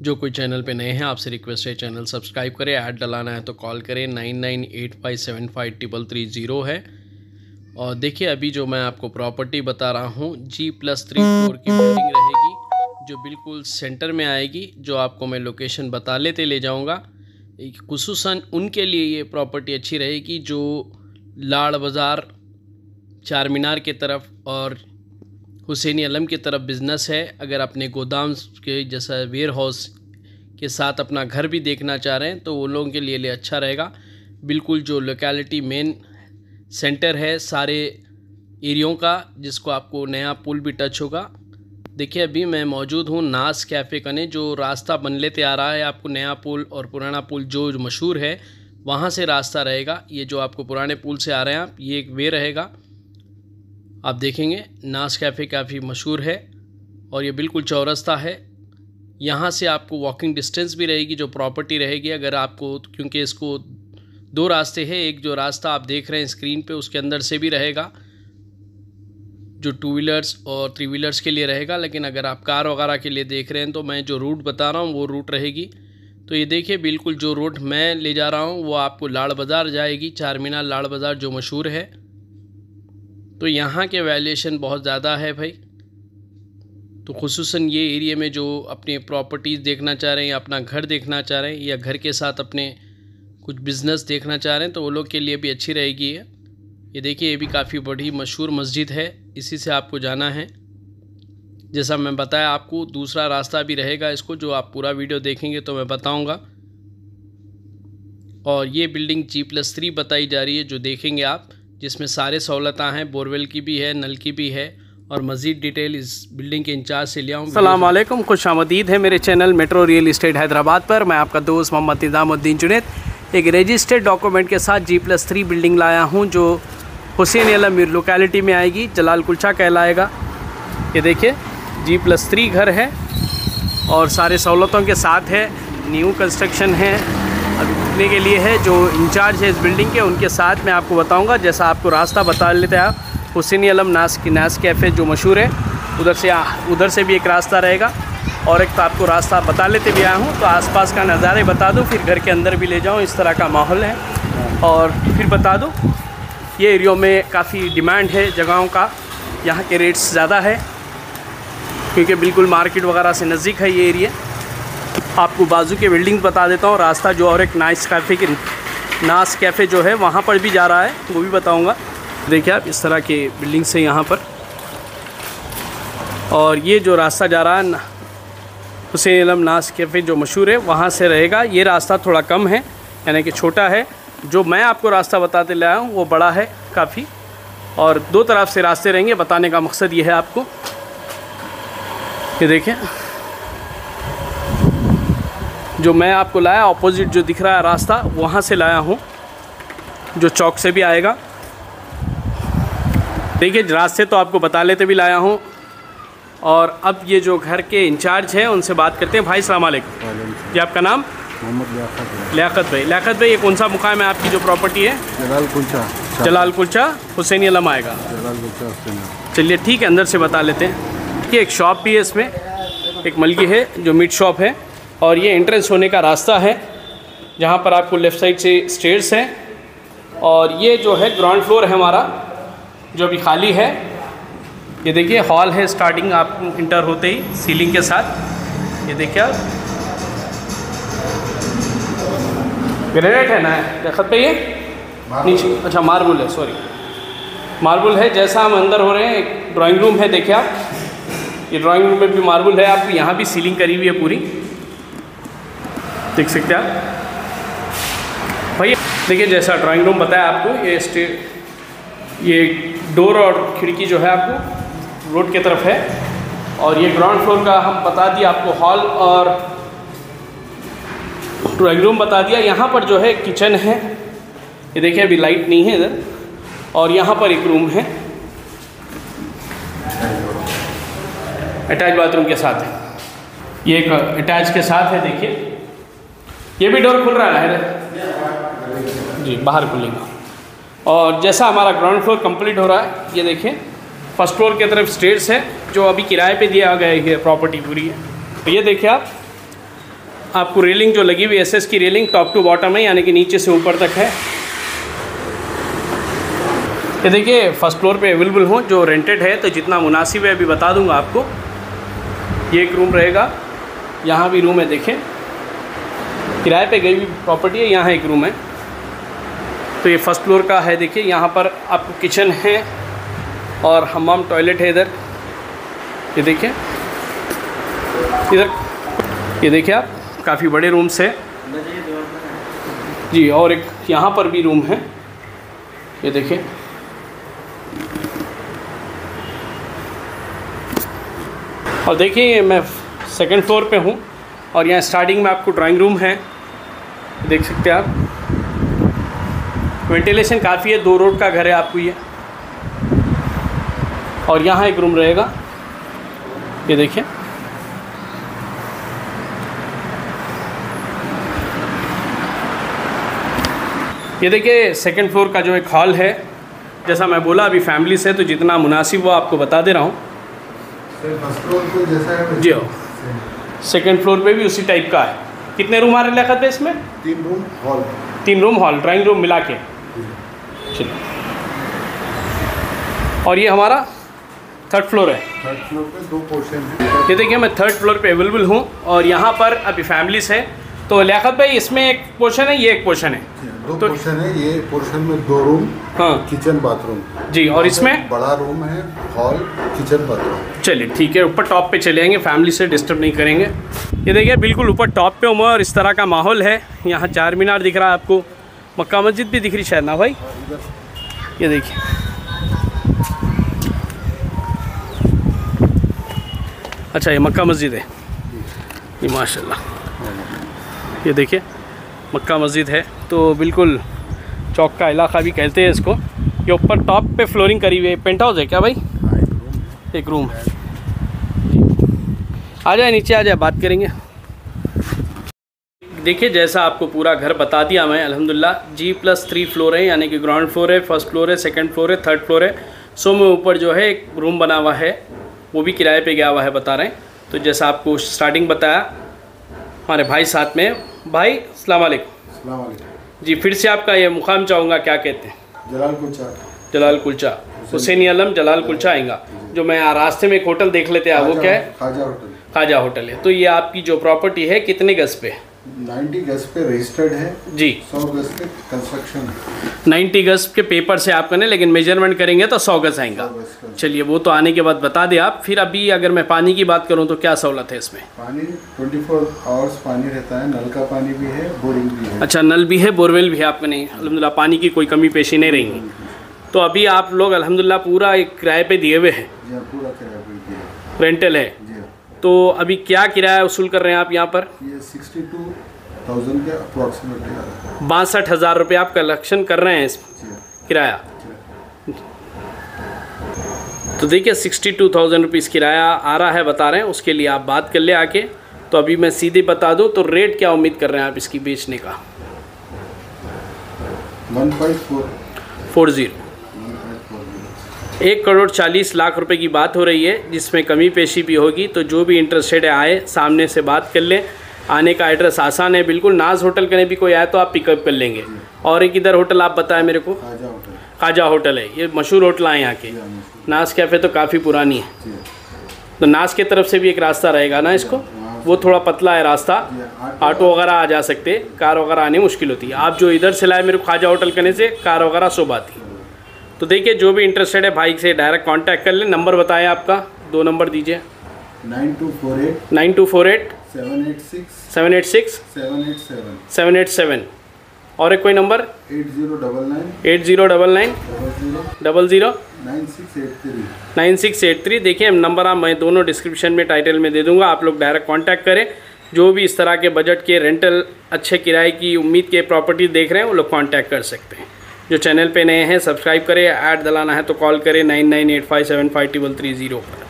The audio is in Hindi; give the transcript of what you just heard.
जो कोई चैनल पे नए हैं, आपसे रिक्वेस्ट है चैनल सब्सक्राइब करें, ऐड डलाना है तो कॉल करें। Nine nine eight five seven five triple three zero है। और देखिए, अभी जो मैं आपको प्रॉपर्टी बता रहा हूँ जी प्लस थ्री फोर की बिल्डिंग रहेगी, जो बिल्कुल सेंटर में आएगी, जो आपको मैं लोकेशन बता लेते ले जाऊँगा। खसूस उनके लिए ये प्रॉपर्टी अच्छी रहेगी, जो लाड़ बाज़ार चार मीनार के तरफ़ और हुसैनी अलम की तरफ़ बिज़नेस है। अगर अपने गोदाम के जैसा वेयर हाउस के साथ अपना घर भी देखना चाह रहे हैं तो वो लोगों के लिए, लिए अच्छा रहेगा। बिल्कुल जो लोकेलिटी मेन सेंटर है सारे एरियों का जिसको आपको नया पुल भी टच होगा। देखिए अभी मैं मौजूद हूँ नास कैफ़े कने जो रास्ता बन लेते आ रहा है आपको नया पुल और पुराना पुल जो मशहूर है वहाँ से रास्ता रहेगा। ये जो आपको पुराने पुल से आ रहे हैं आप ये एक वे रहेगा। आप देखेंगे, नास कैफ़े काफ़ी मशहूर है और ये बिल्कुल चौरस्ता है। यहाँ से आपको वॉकिंग डिस्टेंस भी रहेगी, जो प्रॉपर्टी रहेगी। अगर आपको, क्योंकि इसको दो रास्ते हैं, एक जो रास्ता आप देख रहे हैं स्क्रीन पे, उसके अंदर से भी रहेगा, जो टू व्हीलर्स और थ्री व्हीलर्स के लिए रहेगा। लेकिन अगर आप कार वगैरह के लिए देख रहे हैं तो मैं जो रूट बता रहा हूँ, वो रूट रहेगी। तो ये देखिए, बिल्कुल जो रूट मैं ले जा रहा हूँ, वो आपको लाड़ बाज़ार जाएगी चार मीनार लाड़ बाज़ार जो मशहूर है। तो यहाँ के वैल्यूशन बहुत ज़्यादा है भाई। तो खसूस ये एरिए में जो अपने प्रॉपर्टीज़ देखना चाह रहे हैं या अपना घर देखना चाह रहे हैं या घर के साथ अपने कुछ बिज़नेस देखना चाह रहे हैं तो वो लोग के लिए भी अच्छी रहेगी ये। ये देखिए, ये भी काफ़ी बड़ी मशहूर मस्जिद है। इसी से आपको जाना है। जैसा मैं बताया आपको, दूसरा रास्ता भी रहेगा इसको, जो आप पूरा वीडियो देखेंगे तो मैं बताऊँगा। और ये बिल्डिंग जी प्लस थ्री बताई जा रही है, जो देखेंगे आप। जिसमें सारे सहूलत हैं बोरवेल की भी है नल की भी है और मज़ीद डिटेल इस बिल्डिंग के इंचार्ज से लिया हूँ सलामकुम खुश आमदीद है मेरे channel metro real estate Hyderabad पर। मैं आपका दोस्त मोहम्मद निज़ामुद्दीन जुनेद एक रजिस्टर्ड डॉक्यूमेंट के साथ जी प्लस थ्री बिल्डिंग लाया हूँ जो हुसैन अलम लोकेलिटी में आएगी जलाल कुल्चा कहलाएगा। ये देखिए जी प्लस थ्री घर है और सारे सहूलतों के साथ है न्यू कंस्ट्रक्शन है। रुकने के लिए है, जो इंचार्ज है इस बिल्डिंग के, उनके साथ मैं आपको बताऊँगा। जैसा आपको रास्ता बता लेते हैं आप, हुसैनी अलम नास की नास कैफ़े जो मशहूर है, उधर से उधर से भी एक रास्ता रहेगा। और एक तो आपको रास्ता बता लेते भी आया हूँ तो आसपास का नज़ारे बता दूँ, फिर घर के अंदर भी ले जाऊँ, इस तरह का माहौल है। और फिर बता दूँ, ये एरियो में काफ़ी डिमांड है जगहों का, यहाँ के रेट्स ज़्यादा है, क्योंकि बिल्कुल मार्केट वगैरह से नज़दीक है ये एरिया। आपको बाजू के बिल्डिंग बता देता हूँ, रास्ता जो और एक नाइस कैफ़े के, नास कैफ़े जो है, वहाँ पर भी जा रहा है, वो भी बताऊँगा। देखिए आप, इस तरह के बिल्डिंग से यहाँ पर। और ये जो रास्ता जा रहा है हुसैन अलम नास कैफ़े जो मशहूर है, वहाँ से रहेगा। ये रास्ता थोड़ा कम है, यानी कि छोटा है। जो मैं आपको रास्ता बताते लाया हूँ, वो बड़ा है काफ़ी। और दो तरफ़ से रास्ते रहेंगे, बताने का मकसद ये है आपको। ये देखें। जो मैं आपको लाया अपोज़िट जो दिख रहा है रास्ता वहाँ से लाया हूँ जो चौक से भी आएगा। देखिए रास्ते तो आपको बता लेते भी लाया हूँ। और अब ये जो घर के इंचार्ज हैं उनसे बात करते हैं। भाई सलाम जी आपका नाम? मोहम्मद लियाकत भाई। लियाकत भाई। ये कौन सा मुकाम है आपकी जो प्रॉपर्टी है? जलाल कुलचा। जलाल कुल्चा हुसैनी अलम आएगा। जलाल कुलचा चलिए ठीक है अंदर से बता लेते हैं। कि एक शॉप भी है इसमें। एक मलगी है जो मीट शॉप है। और ये एंट्रेंस होने का रास्ता है जहाँ पर आपको लेफ़्ट साइड से स्टेयर्स हैं। और ये जो है ग्राउंड फ्लोर है हमारा जो अभी खाली है। ये देखिए हॉल है स्टार्टिंग आप इंटर होते ही सीलिंग के साथ। ये देखिए आप। ग्रेनाइट है ना? देखत पे ये? नीचे। अच्छा मार्बल है सॉरी मार्बल है जैसा हम अंदर हो रहे हैं एक ड्राइंग रूम है देखिए आप। ये ड्राइंग रूम में भी मार्बल है आपको यहाँ भी सीलिंग करी हुई है पूरी। देख सकते हैं आप। भैया देखिए, जैसा ड्राइंग रूम बताया आपको, ये स्टे, ये डोर और खिड़की जो है आपको रोड की तरफ़ है। और ये ग्राउंड फ्लोर का हम बता दिया आपको हॉल और ड्राइंग रूम बता दिया। यहाँ पर जो है किचन है। ये देखिए, अभी लाइट नहीं है इधर। और यहाँ पर एक रूम है। अटैच बाथरूम के साथ है। ये एक अटैच के साथ है, देखिए। ये भी डोर खुल रहा है जी, बाहर खुलेगा। और जैसा हमारा ग्राउंड फ्लोर कंप्लीट हो रहा है, ये देखें फ़र्स्ट फ्लोर की तरफ़ स्टेट्स है, जो अभी किराए पे दिया गया है प्रॉपर्टी पूरी है। तो ये देखिए आप, आपको रेलिंग जो लगी हुई एस एस की रेलिंग टॉप टू बॉटम है, यानी कि नीचे से ऊपर तक है। ये देखिए फ़र्स्ट फ्लोर पे अवेलेबल हो, जो रेंटेड है तो जितना मुनासिब है, अभी बता दूँगा आपको। ये एक रूम रहेगा। यहाँ भी रूम है देखें किराए पे गई हुई प्रॉपर्टी है, यहाँ एक रूम है। तो ये फ़र्स्ट फ्लोर का है, देखिए, यहाँ पर आपको किचन है और हमाम टॉयलेट है इधर। ये देखिए। इधर, ये देखिए आप, काफ़ी बड़े रूम्स है। जी, और एक यहाँ पर भी रूम है। ये देखिए। और देखिए मैं सेकंड फ्लोर पे हूँ। और यहाँ स्टार्टिंग में आपको ड्राइंग रूम है। देख सकते हैं आप। वेंटिलेशन काफ़ी है दो रोड का घर है आपको ये। और यहाँ एक रूम रहेगा। ये देखिए। ये देखिए सेकंड फ्लोर का जो एक हॉल है जैसा मैं बोला अभी फैमिली से तो जितना मुनासिब वो आपको बता दे रहा हूँ। है जी हो। सेकंड फ्लोर पे भी उसी टाइप का है। कितने रूम आ रहे लिखा है इसमें तीन रूम हॉल तीन रूम हॉल ड्राइंग रूम मिला के। चलिए। और ये हमारा थर्ड फ्लोर है। थर्ड फ्लोर पे दो पोर्शन है। ये देखिए मैं थर्ड फ्लोर पे अवेलेबल हूँ और यहाँ पर अभी फैमिलीज़ है। तो लियाकत भाई इसमें एक पोर्शन है ये एक पोर्शन है। दो तो- पोर्शन है ये पोर्शन में दो रूम हाँ। किचन बाथरूम जी और इसमें? बड़ा रूम है हॉल किचन बाथरूम चलिए ठीक है ऊपर टॉप पे चले आएँगे फैमिली से डिस्टर्ब नहीं करेंगे। ये देखिए बिल्कुल ऊपर टॉप पे हूँ और इस तरह का माहौल है। यहाँ चार मीनार दिख रहा है आपको। मक्का मस्जिद भी दिख रही शायद ना भाई? ये देखिए। अच्छा ये मक्का मस्जिद है। ये माशाल्लाह। ये देखिए मक्का मस्जिद है। तो बिल्कुल चौक का इलाका भी कहते हैं इसको। ये ऊपर टॉप पे फ्लोरिंग करी हुई है। पेंट हाउस है क्या भाई? एक रूम है। आ जाए नीचे आ जाए बात करेंगे। देखिए जैसा आपको पूरा घर बता दिया मैं अल्हम्दुलिल्लाह जी प्लस थ्री फ्लोर है यानी कि ग्राउंड फ्लोर है फ़र्स्ट फ्लोर है सेकंड फ्लोर है थर्ड फ्लोर है। सो में ऊपर जो है एक रूम बना हुआ है। वो भी किराए पे गया हुआ है बता रहे हैं। तो जैसा आपको स्टार्टिंग बताया हमारे भाई साथ में हैं। भाई वालेकुम। जी फिर से आपका ये मुकाम चाहूँगा क्या कहते हैं? जलाल कुलचा। जलाल कुलचा। हुसैनी। आलम जलाल कुलचा आएगा जो मैं रास्ते में एक होटल देख लेते हैं वो क्या है? खाजा होटल। खाजा होटल है। तो ये आपकी जो प्रॉपर्टी है कितने गज पे? 90 गज पे रजिस्टर्ड है। जी। 100 गज पे कंस्ट्रक्शन 90 गज के पेपर से आप करने लेकिन मेज़रमेंट करेंगे तो 100 गज आएगा। 100 गज का। चलिए वो तो आने के बाद बता दें आप। फिर अभी अगर मैं पानी की बात करूँ तो क्या सहूलत है इसमें? पानी 24 आवर्स पानी रहता है। नल का पानी भी है बोरिंग भी है। अच्छा नल भी है बोरवेल भी है आपका नहीं। अलहमदिल्ला पानी की कोई कमी पेशी नहीं रहेंगी। तो अभी आप लोग अल्हम्दुलिल्लाह पूरा एक किराए पे दिए हुए हैं। हाँ पूरा रेंटल हाँ। तो अभी क्या किराया वसूल कर रहे हैं आप यहाँ पर? ये 62,000 के अप्रॉक्सीमेटली आ रहा बासठ हज़ार रुपये आप कलेक्शन कर रहे हैं इस किराया। तो देखिए सिक्सटी टू थाउज़ेंड रुपीज़ किराया आ रहा है बता रहे हैं। उसके लिए आप बात कर ले आके। तो अभी मैं सीधे बता दूँ तो रेट क्या उम्मीद कर रहे हैं आप इसकी बेचने का? 1.4 फोर ज़ीरो। एक करोड़ चालीस लाख रुपए की बात हो रही है जिसमें कमी पेशी भी होगी तो जो भी इंटरेस्टेड है आए सामने से बात कर लें। आने का एड्रेस आसान है बिल्कुल नाज होटल कहीं भी कोई आए तो आप पिकअप कर लेंगे। और एक इधर होटल आप बताएँ मेरे को। खाजा होटल। है ये मशहूर होटल है यहाँ के। हाँ नाज कैफ़े तो काफ़ी पुरानी है। हाँ तो नाज के तरफ़ से भी एक रास्ता रहेगा ना इसको? वो थोड़ा पतला है रास्ता। हाँ ऑटो वगैरह आ जा सकते कार वगैरह आने मुश्किल होती है। आप जो इधर से लाए मेरे को खाजा होटल करने से कार वगैरह सुबह आती तो देखिए जो भी इंटरेस्टेड है भाई से डायरेक्ट कांटेक्ट कर लें। नंबर बताएँ आपका। दो नंबर दीजिए। Nine two four eight. Nine two four eight. Seven eight six. Seven eight six. Seven eight seven. Seven eight seven. और एक कोई number eight zero double nine. Eight zero double nine. Double zero. Nine six eight three. Nine six eight three. देखिए नंबर आप मैं दोनों डिस्क्रिप्शन में टाइटल में दे दूँगा। आप लोग डायरेक्ट कांटेक्ट करें। जो भी इस तरह के बजट के रेंटल अच्छे किराए की उम्मीद के प्रॉपर्टी देख रहे हैं वो लोग कांटेक्ट कर सकते हैं। जो चैनल पे नए हैं, सब्सक्राइब करें, ऐड दलाना है तो कॉल करें, nine nine eight five seven five triple three zero पर।